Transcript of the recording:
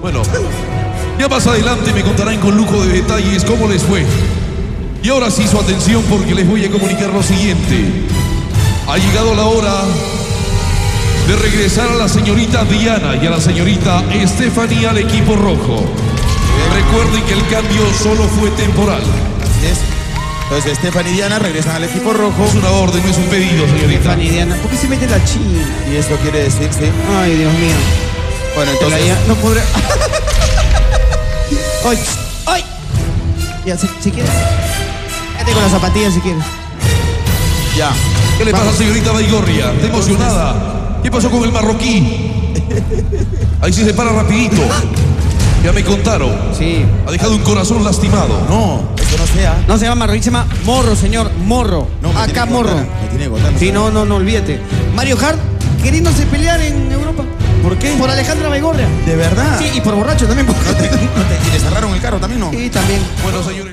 Bueno, ya más adelante me contarán con lujo de detalles cómo les fue. Y ahora sí su atención porque les voy a comunicar lo siguiente. Ha llegado la hora de regresar a la señorita Diana y a la señorita Estefanía al equipo rojo. Recuerden que el cambio solo fue temporal. Así es. Entonces, Estefan y Diana regresan al equipo rojo. Es una orden, no es un pedido, señorita. Fanny Diana. ¿Por qué se mete la china? Y esto quiere decir, sí. Ay, Dios mío. Bueno, La entonces. no podré. ¡Ay! ¡Ay! Ya, si, si quieres. Quédate con las zapatillas si quieres. Ya. ¿Qué le pasa, señorita Baigorria? ¿Está emocionada? ¿Qué pasó con el marroquí? Ahí sí se para rapidito. Ya me contaron. Sí. Ha dejado un corazón lastimado. No, esto no sea. No se llama marroquí, se llama morro, señor. Morro. No, me Acá tiene que morro. contar, Me tiene que contar. Sí, no, no, no olvídate. Mario Hart queriéndose pelear en Europa. ¿Por qué? Por Alejandra Baigorria. ¿De verdad? Sí, y por borracho también. ¿No te, no te- ¿Y le cerraron el carro también, no? Sí, también. Bueno, señores.